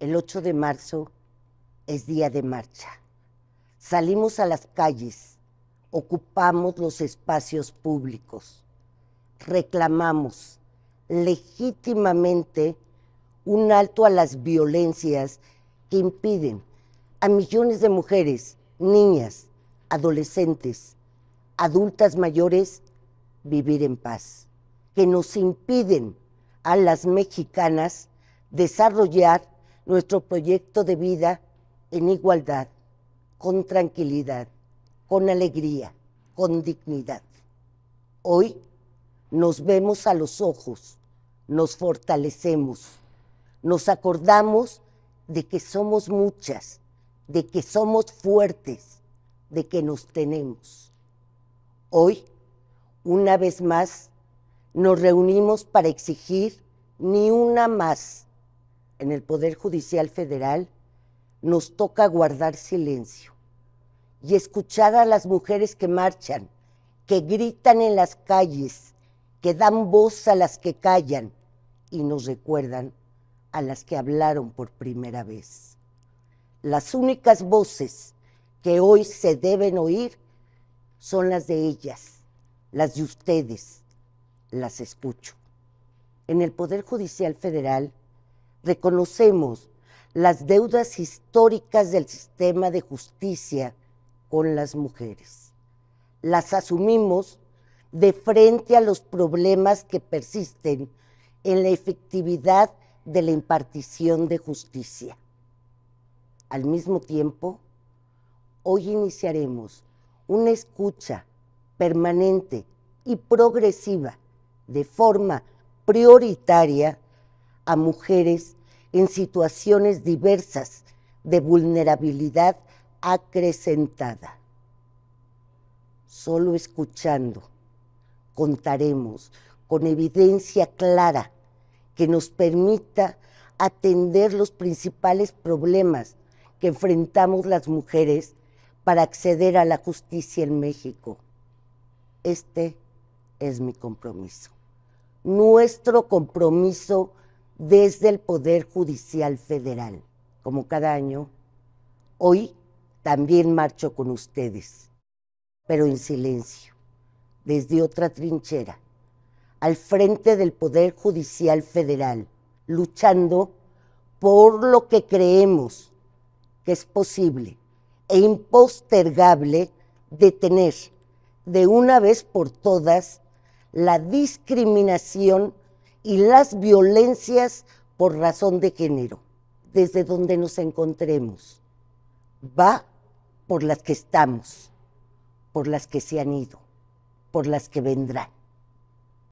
El 8 de marzo es día de marcha. Salimos a las calles, ocupamos los espacios públicos, reclamamos legítimamente un alto a las violencias que impiden a millones de mujeres, niñas, adolescentes, adultas mayores vivir en paz, que nos impiden a las mexicanas desarrollar nuestro proyecto de vida en igualdad, con tranquilidad, con alegría, con dignidad. Hoy nos vemos a los ojos, nos fortalecemos, nos acordamos de que somos muchas, de que somos fuertes, de que nos tenemos. Hoy, una vez más, nos reunimos para exigir ni una más. En el Poder Judicial Federal nos toca guardar silencio y escuchar a las mujeres que marchan, que gritan en las calles, que dan voz a las que callan y nos recuerdan a las que hablaron por primera vez. Las únicas voces que hoy se deben oír son las de ellas, las de ustedes. Las escucho. En el Poder Judicial Federal reconocemos las deudas históricas del sistema de justicia con las mujeres. Las asumimos de frente a los problemas que persisten en la efectividad de la impartición de justicia. Al mismo tiempo, hoy iniciaremos una escucha permanente y progresiva de forma prioritaria a mujeres en situaciones diversas de vulnerabilidad acrecentada. Solo escuchando contaremos con evidencia clara que nos permita atender los principales problemas que enfrentamos las mujeres para acceder a la justicia en México. Este es mi compromiso. Nuestro compromiso desde el Poder Judicial Federal. Como cada año, hoy también marcho con ustedes, pero en silencio, desde otra trinchera al frente del Poder Judicial Federal, luchando por lo que creemos que es posible e impostergable detener de una vez por todas la discriminación y las violencias por razón de género, desde donde nos encontremos. Va por las que estamos, por las que se han ido, por las que vendrán.